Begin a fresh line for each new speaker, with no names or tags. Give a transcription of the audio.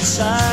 inside.